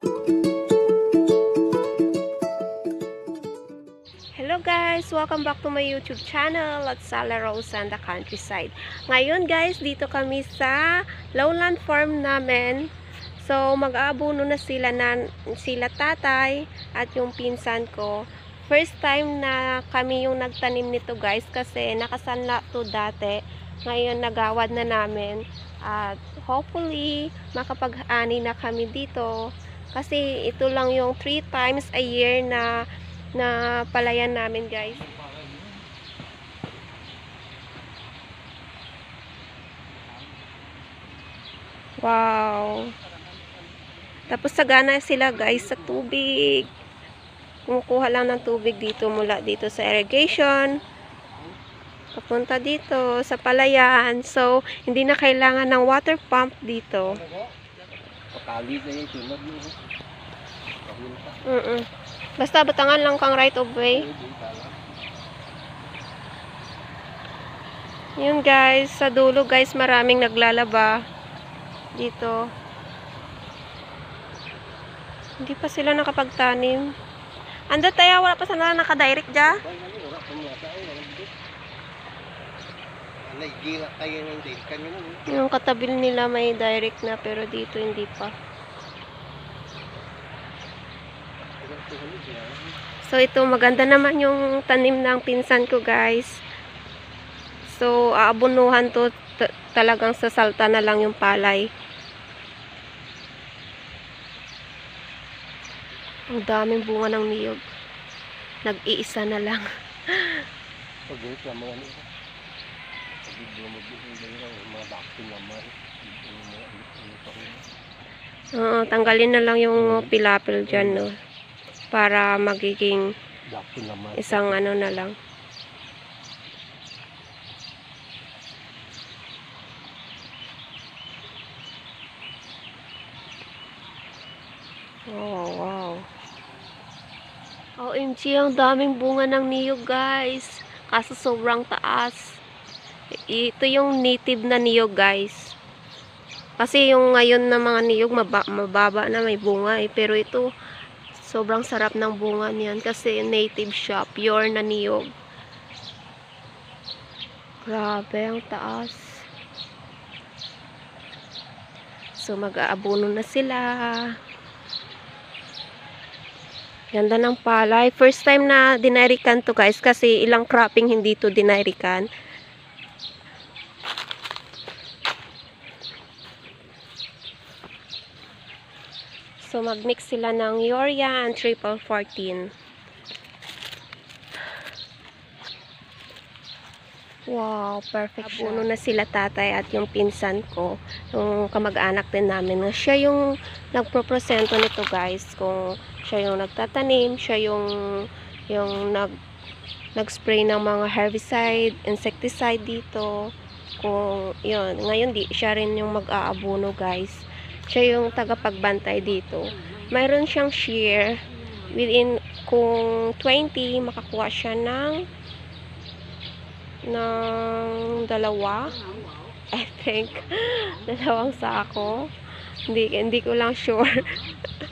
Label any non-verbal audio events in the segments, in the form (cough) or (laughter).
Hello guys! Welcome back to my YouTube channel at Sala Rose and the Countryside. Ngayon guys, dito kami sa lowland farm namin. So, mag-aabuno na sila, na, sila tatay at yung pinsan ko. First time na kami yung nagtanim nito guys kasi nakasanla to dati. Ngayon nagawad na namin. At hopefully, makapag-ani na kami dito. Kasi ito lang yung 3 times a year na na palayan namin guys. Wow. Tapos sagana sila guys sa tubig. Kumukuha lang ng tubig dito mula dito sa irrigation. Papunta dito sa palayan. So, hindi na kailangan ng water pump dito. Pakali na yung tunod mo. Pahinta. Mm -mm. Basta batangan lang kang right of way. Yun guys, sa dulo guys, maraming naglalaba dito. Hindi pa sila nakapagtanim. Ando tayo, wala pa sana nakadirect dya. Alay, gila kayo ng din. Kanyo mo. Yung katabil nila may direct na pero dito hindi pa. So ito maganda naman yung tanim ng pinsan ko guys. So aabunuhan to talagang sa salta na lang yung palay. Ang daming bunga ng niyog. Nag-iisa na lang. (laughs) Pag yun sa mga nito. Pag yun mo Oo, tanggalin na lang yung pilapil dyan, no? Para magiging isang ano na lang. Oh, wow. OMG, ang daming bunga ng niyog, guys. Kaso sobrang taas. Ito yung native na niyog, guys. Kasi yung ngayon na mga niyog, maba, mababa na may bunga eh. Pero ito, sobrang sarap ng bunga niyan. Kasi native siya, pure na niyog. Grabe, ang taas. So, mag-aabono na sila. Ganda ng palay. First time na dinairikan to guys kasi ilang cropping hindi to dinairikan. So magmix sila ng urea and triple 14. Wow, perfect siya. Abuno na sila tatay at yung pinsan ko, yung kamag-anak din namin. na Siya yung nagpropresento nito guys. Kung siya yung nagtatanim, siya yung yung nag nag-spray ng mga herbicide, insecticide dito. Kung yun, ngayon di siya rin yung mag-aabuno guys. Siya yung tagapagbantay dito. Mayroon siyang shear within kung 20 makakuha siya ng ng dalawa. (laughs) I think (laughs) dalawang sako. Hindi, hindi ko lang sure (laughs)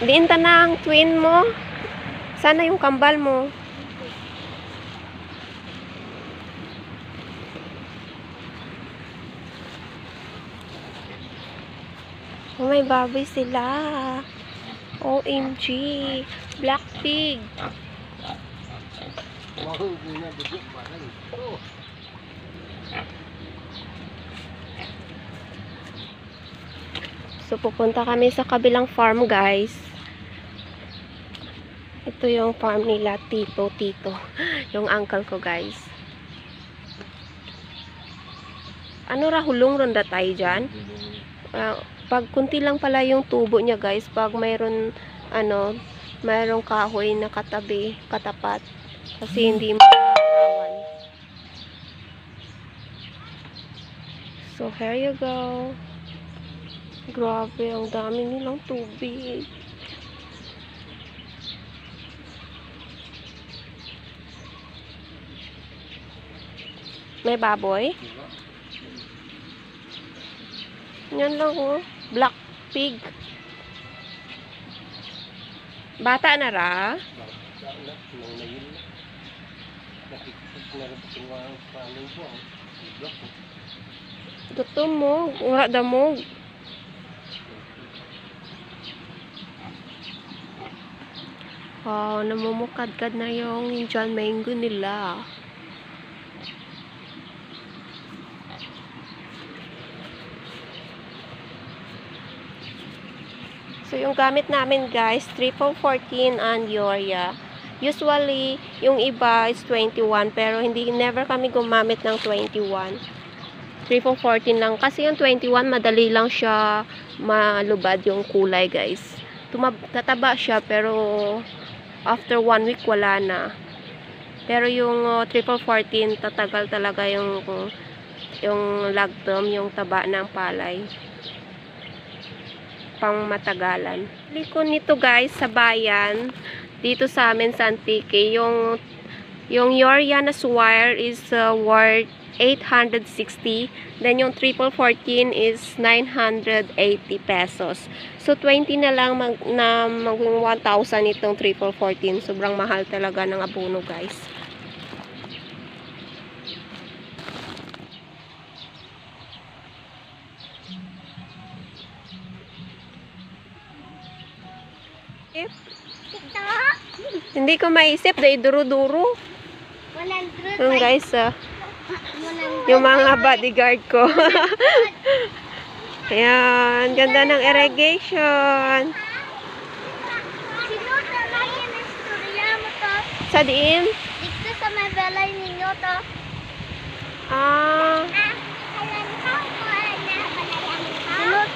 Diinta na ang twin mo. Sana yung kambal mo. Oh, may baboy sila. OMG. Black pig. So, pupunta kami sa kabilang farm, guys. Ito yung farm nila, Tito, Tito. (gasps) Yung uncle ko, guys. Ano ra hulong ronda tayo dyan? Ah, pag kunti lang pala yung tubo niya, guys. Pag mayroon, ano, mayroong kahoy na katabi, katapat. Kasi hindi (laughs) mo So, here you go. Grabe, ang dami nilang tubig. May baboy? Yan lang oh. Black pig. Bata na ra? Gutom mo. Wala damog. Oh, namumukadkad na yung John Mango nila. So, yung gamit namin guys, triple 14 and Yoria. Usually, yung iba is 21, pero hindi, never kami gumamit ng 21. Triple 14 lang. Kasi yung 21, madali lang siya malubad yung kulay guys. Tumab tataba siya, pero after one week, wala na. Pero yung uh, triple 14, tatagal talaga yung yung lagtom, yung taba ng palay pang matagalan. Liko nito guys sa bayan dito sa amin sa Antique yung yung Yoriana wire is uh, worth 860 then yung triple 14 is 980 pesos. So 20 na lang mag, na maging 1,000 itong triple 14 sobrang mahal talaga ng abono guys Hindi ko maisip, dahil duro-duro. 100. Yung guys, ah, 100. yung mga bodyguard ko. (laughs) Ayan, ganda ng irrigation. Sino sa diin? Dito sa may balay ninyo to. Ah,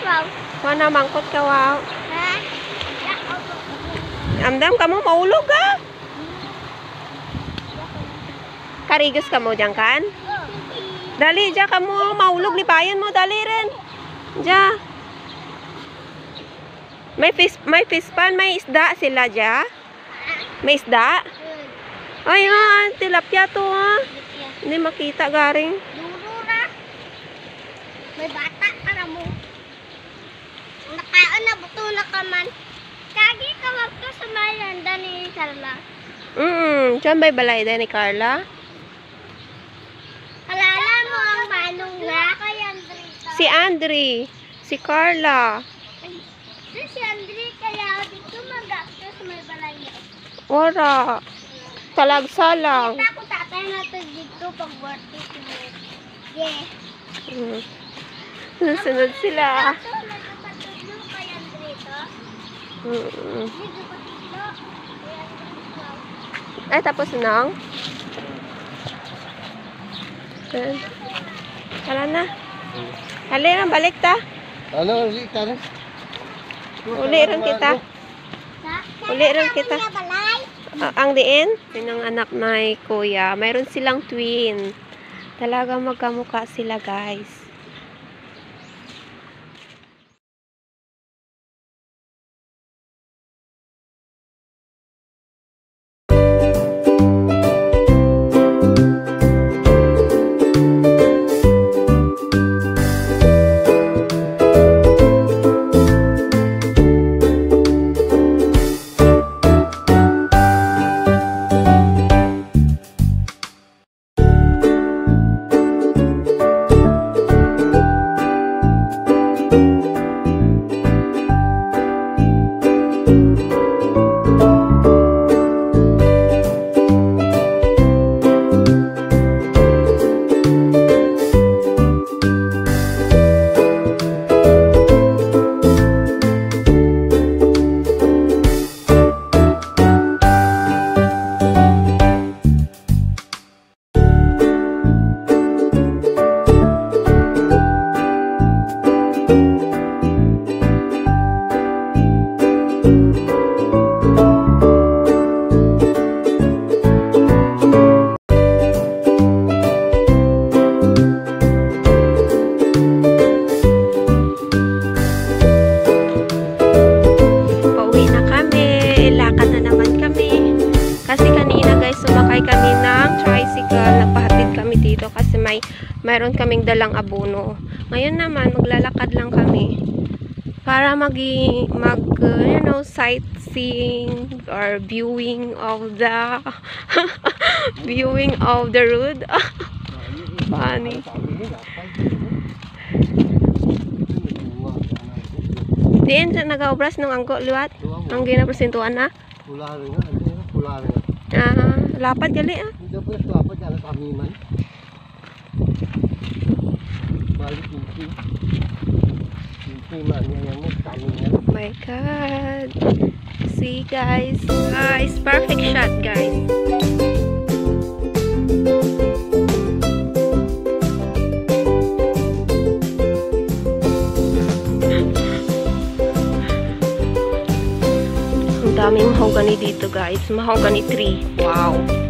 Ah, wana mangkot ka, wow. Ha? Amdam ka mo, maulog ka. Karigos ka mo dyan kan? Dali, dyan ka mo, maulog, lipayan mo, dali rin. Dyan. May fish, may fish pan, may isda sila dyan. May isda? Ay, ha, tilapia to, ha. Hindi makita, garing. Durura. May bata para mo. Nakaon na buto na ka man. Kagi ka wag to sa mayanda ni Carla. Mm, dyan ba'y balay ni Carla? Alala mo Kay Andrita. Si Andre, si Carla. Si Andre kaya dito mag-actor sa may balay niya. Wara. Talagsa lang. Kita ko tatay natin dito pag birthday si Yeah. Mm. Susunod sila. Ito, nagkapatulong kay. Mm. Nagkapatulong kay Andrito. Ay, tapos nang? Ayan. Tara na. Halina, balik ta. Ano, ulit ka rin? Uli rin kita. Uli rin kita. Ah, ang diin, yun ang anak na kuya. Mayroon silang twin. Talagang magkamukha sila, guys. May mayroon kaming dalang abono. Ngayon naman, maglalakad lang kami para magi mag uh, you know sightseeing or viewing of the (laughs) viewing of the road (laughs) Funny. diin sa nagaobras ng angko liwat ang ginapresentuhan na Pula rin nga, ano? Pula rin nga. ah lapad gali ah Hindi po yung dapat yan, Balik hindi. Hindi man, yan yan kami. Oh my god. See guys. Guys, perfect shot guys. Ang daming mahogany dito guys. Mahogany tree. Wow.